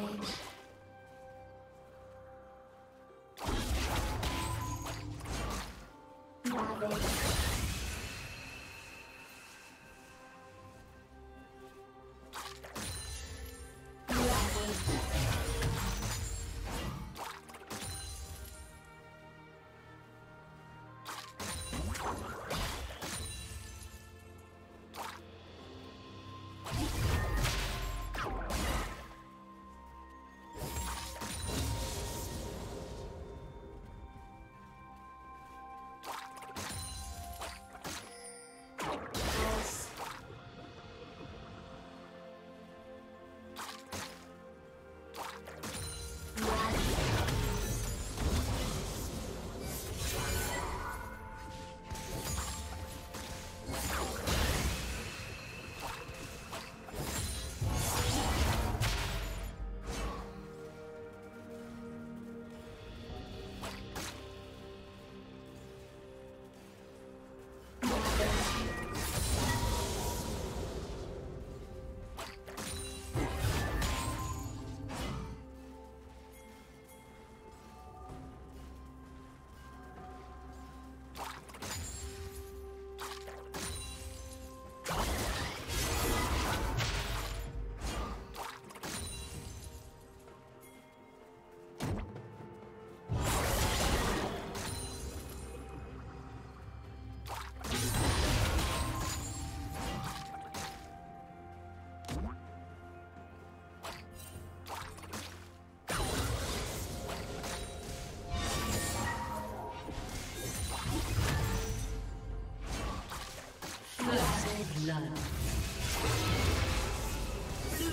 Ravage. Ravage. blood.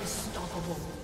Unstoppable.